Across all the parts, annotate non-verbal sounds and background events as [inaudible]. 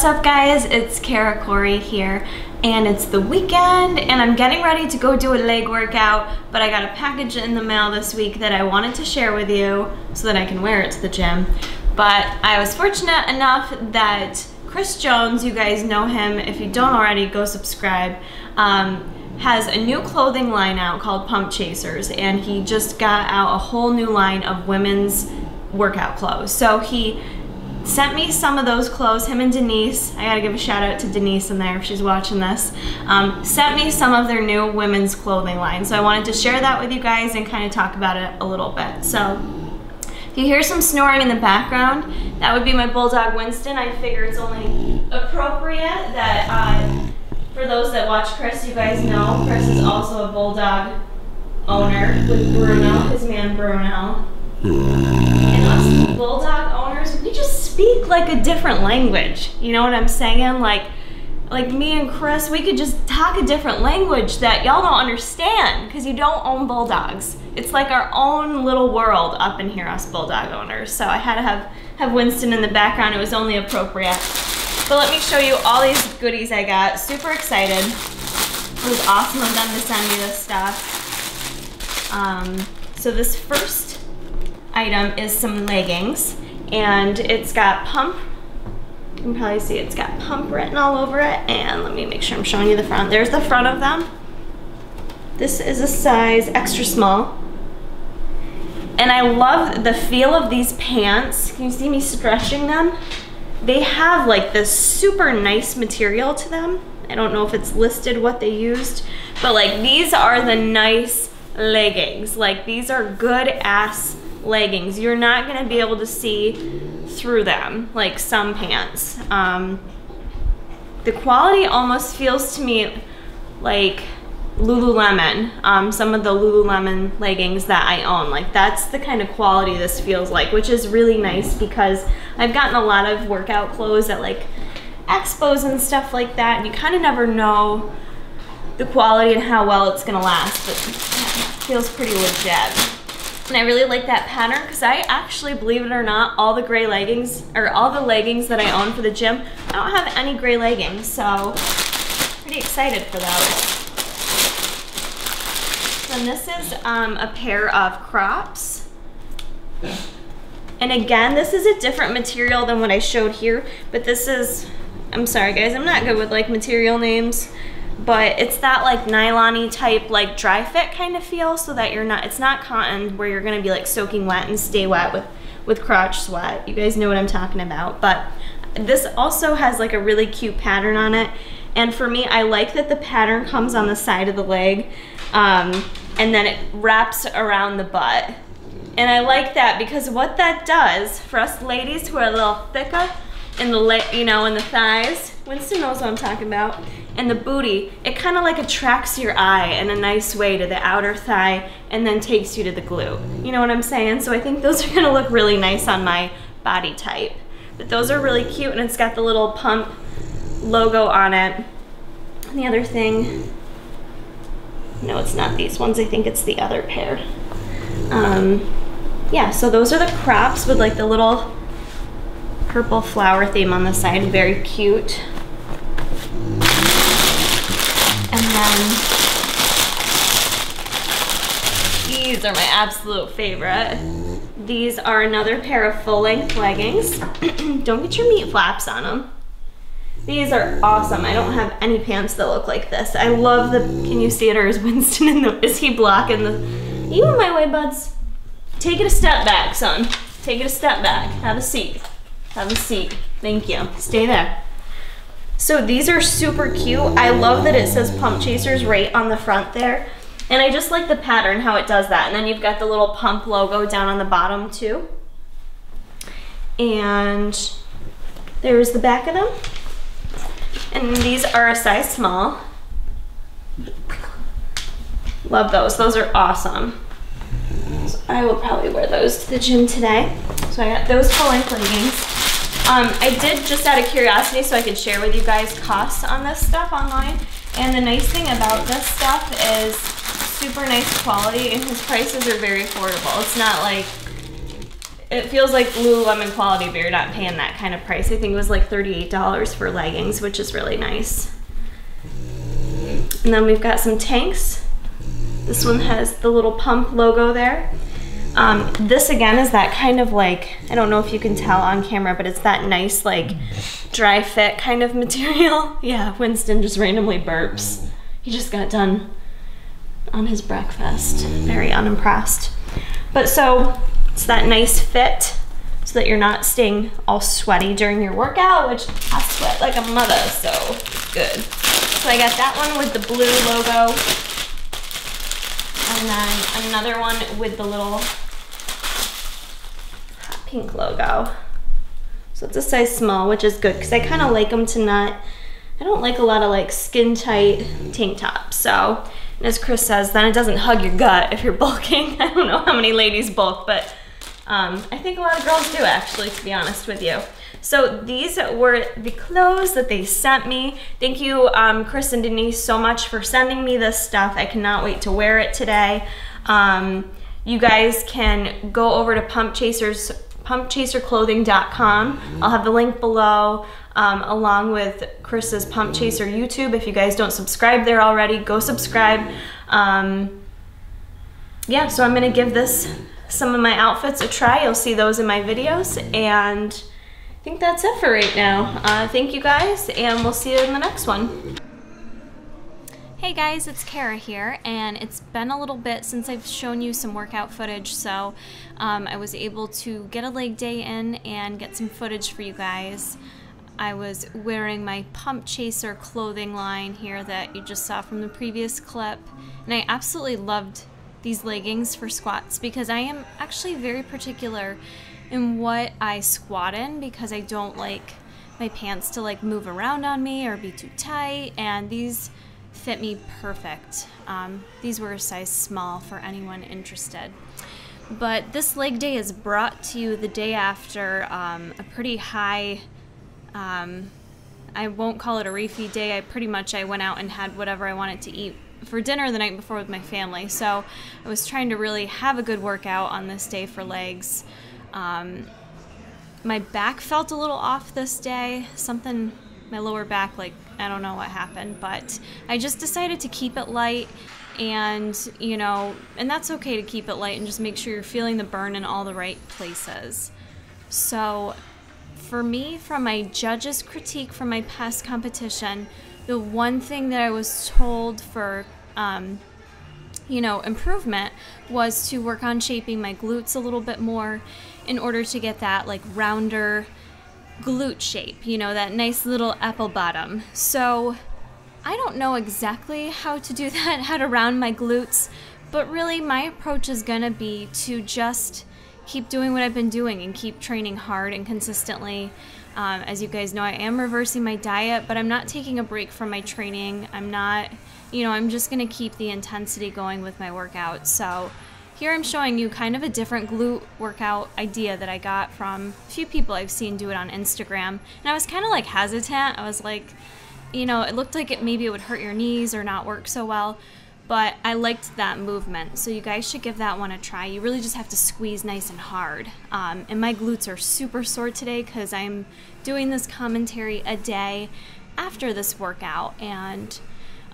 What's up guys? It's Kara Corey here and it's the weekend and I'm getting ready to go do a leg workout but I got a package in the mail this week that I wanted to share with you so that I can wear it to the gym. But I was fortunate enough that Chris Jones, you guys know him, if you don't already go subscribe, um, has a new clothing line out called Pump Chasers and he just got out a whole new line of women's workout clothes. So he sent me some of those clothes, him and Denise, I gotta give a shout out to Denise in there if she's watching this, um, sent me some of their new women's clothing line. So I wanted to share that with you guys and kind of talk about it a little bit. So if you hear some snoring in the background, that would be my Bulldog Winston. I figure it's only appropriate that uh, for those that watch Chris, you guys know Chris is also a Bulldog owner with Bruno, his man Bruno. And us Bulldog owners, we just speak like a different language. You know what I'm saying? Like, like me and Chris, we could just talk a different language that y'all don't understand because you don't own bulldogs. It's like our own little world up in here, us bulldog owners. So I had to have, have Winston in the background. It was only appropriate. But let me show you all these goodies I got. Super excited. It was awesome of them to send me this stuff. Um, so this first item is some leggings and it's got pump you can probably see it's got pump written all over it. And let me make sure I'm showing you the front. There's the front of them. This is a size extra small. And I love the feel of these pants. Can you see me stretching them? They have like this super nice material to them. I don't know if it's listed what they used but like these are the nice leggings. Like these are good ass leggings. You're not gonna be able to see through them like some pants. Um, the quality almost feels to me like Lululemon, um, some of the Lululemon leggings that I own. Like that's the kind of quality this feels like, which is really nice because I've gotten a lot of workout clothes at like expos and stuff like that, and you kind of never know the quality and how well it's gonna last, but it feels pretty legit. And I really like that pattern because I actually, believe it or not, all the gray leggings, or all the leggings that I own for the gym, I don't have any gray leggings, so pretty excited for those. And this is um, a pair of crops. And again, this is a different material than what I showed here, but this is, I'm sorry guys, I'm not good with like material names but it's that like nylon type like dry fit kind of feel so that you're not it's not cotton where you're gonna be like soaking wet and stay wet with with crotch sweat. You guys know what I'm talking about. But this also has like a really cute pattern on it. And for me I like that the pattern comes on the side of the leg um, and then it wraps around the butt. And I like that because what that does for us ladies who are a little thicker in the you know in the thighs Winston knows what I'm talking about and the booty, it kind of like attracts your eye in a nice way to the outer thigh and then takes you to the glute. You know what I'm saying? So I think those are gonna look really nice on my body type. But those are really cute and it's got the little pump logo on it. And the other thing, no, it's not these ones. I think it's the other pair. Um, yeah, so those are the crops with like the little purple flower theme on the side. Very cute. Then these are my absolute favorite. These are another pair of full-length leggings. [clears throat] don't get your meat flaps on them. These are awesome. I don't have any pants that look like this. I love the, can you see it or is [laughs] Winston in the, is he blocking the, you in my way, buds? Take it a step back, son. Take it a step back. Have a seat. Have a seat. Thank you. Stay there. So these are super cute. I love that it says Pump Chasers right on the front there. And I just like the pattern, how it does that. And then you've got the little pump logo down on the bottom too. And there's the back of them. And these are a size small. Love those, those are awesome. So I will probably wear those to the gym today. So I got those full length leggings. Um, I did just out of curiosity so I could share with you guys costs on this stuff online. And the nice thing about this stuff is super nice quality and his prices are very affordable. It's not like, it feels like Lululemon quality, but you're not paying that kind of price. I think it was like $38 for leggings, which is really nice. And then we've got some tanks. This one has the little pump logo there. Um, this again is that kind of like, I don't know if you can tell on camera, but it's that nice like dry fit kind of [laughs] material. Yeah, Winston just randomly burps. He just got done on his breakfast. Very unimpressed. But so it's that nice fit so that you're not staying all sweaty during your workout, which I sweat like a mother, so good. So I got that one with the blue logo. And then another one with the little hot pink logo. So it's a size small, which is good because I kind of like them to not, I don't like a lot of like skin tight tank tops. So, as Chris says, then it doesn't hug your gut if you're [laughs] bulking. I don't know how many ladies bulk, but um, I think a lot of girls do actually, to be honest with you. So these were the clothes that they sent me. Thank you, um, Chris and Denise, so much for sending me this stuff. I cannot wait to wear it today. Um, you guys can go over to Pump Chasers, pumpchaserclothing.com. I'll have the link below. Um, along with Chris's Pump Chaser YouTube. If you guys don't subscribe there already, go subscribe. Um, yeah, so I'm gonna give this some of my outfits a try. You'll see those in my videos and I think that's it for right now. Uh, thank you guys and we'll see you in the next one. Hey guys, it's Kara here, and it's been a little bit since I've shown you some workout footage, so um, I was able to get a leg day in and get some footage for you guys. I was wearing my Pump Chaser clothing line here that you just saw from the previous clip, and I absolutely loved these leggings for squats because I am actually very particular in what I squat in because I don't like my pants to like move around on me or be too tight and these fit me perfect. Um, these were a size small for anyone interested. But this leg day is brought to you the day after um, a pretty high, um, I won't call it a refeed day. I pretty much I went out and had whatever I wanted to eat for dinner the night before with my family. So I was trying to really have a good workout on this day for legs. Um, my back felt a little off this day. Something, my lower back, like, I don't know what happened, but I just decided to keep it light and, you know, and that's okay to keep it light and just make sure you're feeling the burn in all the right places. So, for me, from my judge's critique from my past competition, the one thing that I was told for, um, you know, improvement was to work on shaping my glutes a little bit more in order to get that like rounder glute shape, you know, that nice little apple bottom. So I don't know exactly how to do [laughs] that, how to round my glutes, but really my approach is gonna be to just keep doing what I've been doing and keep training hard and consistently um, as you guys know, I am reversing my diet, but I'm not taking a break from my training. I'm not, you know, I'm just going to keep the intensity going with my workout. So here I'm showing you kind of a different glute workout idea that I got from a few people I've seen do it on Instagram. And I was kind of like hesitant. I was like, you know, it looked like it maybe it would hurt your knees or not work so well but I liked that movement. So you guys should give that one a try. You really just have to squeeze nice and hard. Um, and my glutes are super sore today because I'm doing this commentary a day after this workout. And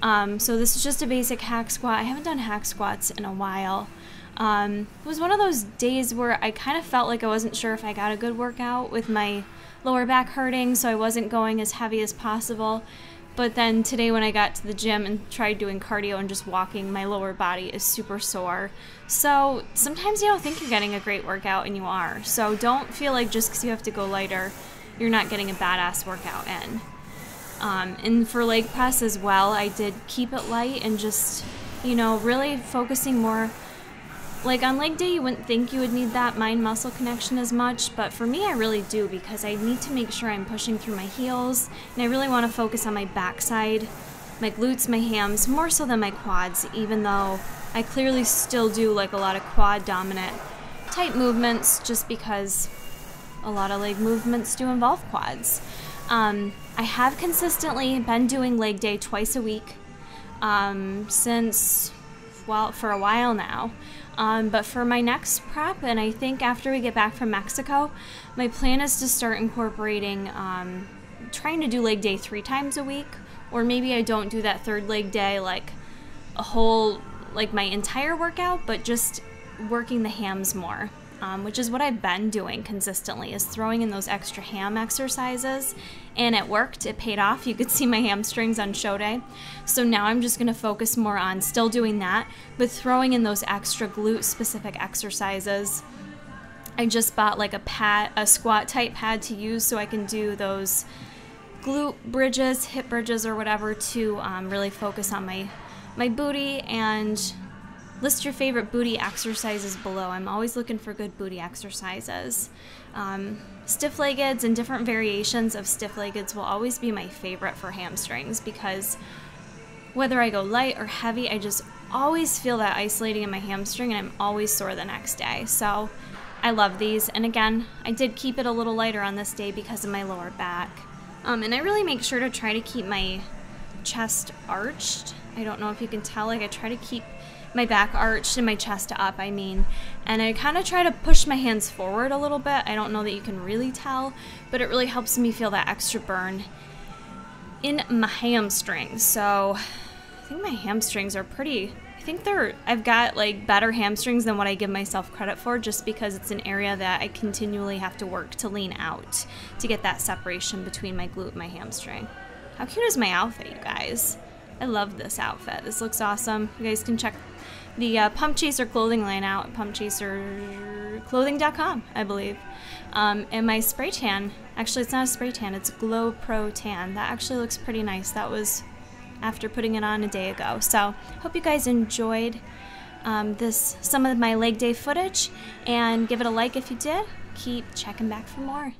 um, so this is just a basic hack squat. I haven't done hack squats in a while. Um, it was one of those days where I kind of felt like I wasn't sure if I got a good workout with my lower back hurting, so I wasn't going as heavy as possible. But then today, when I got to the gym and tried doing cardio and just walking, my lower body is super sore. So sometimes you don't think you're getting a great workout, and you are. So don't feel like just because you have to go lighter, you're not getting a badass workout in. Um, and for leg press as well, I did keep it light and just, you know, really focusing more like on leg day, you wouldn't think you would need that mind muscle connection as much, but for me, I really do because I need to make sure I'm pushing through my heels and I really want to focus on my backside, my glutes, my hams, more so than my quads, even though I clearly still do like a lot of quad dominant type movements just because a lot of leg movements do involve quads. Um, I have consistently been doing leg day twice a week um, since while for a while now. Um, but for my next prep, and I think after we get back from Mexico, my plan is to start incorporating um, trying to do leg day three times a week, or maybe I don't do that third leg day like a whole like my entire workout, but just working the hams more um, which is what I've been doing consistently, is throwing in those extra ham exercises. And it worked, it paid off. You could [laughs] see my hamstrings on show day. So now I'm just gonna focus more on still doing that, but throwing in those extra glute specific exercises. I just bought like a pad, a squat type pad to use so I can do those glute bridges, hip bridges, or whatever to um, really focus on my my booty and List your favorite booty exercises below. I'm always looking for good booty exercises. Um, stiff leggeds and different variations of stiff leggeds will always be my favorite for hamstrings because whether I go light or heavy, I just always feel that isolating in my hamstring and I'm always sore the next day. So I love these. And again, I did keep it a little lighter on this day because of my lower back. Um, and I really make sure to try to keep my chest arched. I don't know if you can tell, like I try to keep my back arched and my chest up, I mean. And I kind of try to push my hands forward a little bit. I don't know that you can really tell, but it really helps me feel that extra burn in my hamstrings. So I think my hamstrings are pretty I think they're I've got like better hamstrings than what I give myself credit for just because it's an area that I continually have to work to lean out to get that separation between my glute and my hamstring. How cute is my outfit, you guys? I love this outfit. This looks awesome. You guys can check the uh, Pump Chaser clothing line out at pumpchaserclothing.com, I believe. Um, and my spray tan, actually, it's not a spray tan, it's Glow Pro Tan. That actually looks pretty nice. That was after putting it on a day ago. So, hope you guys enjoyed um, this some of my leg day footage, and give it a like if you did. Keep checking back for more.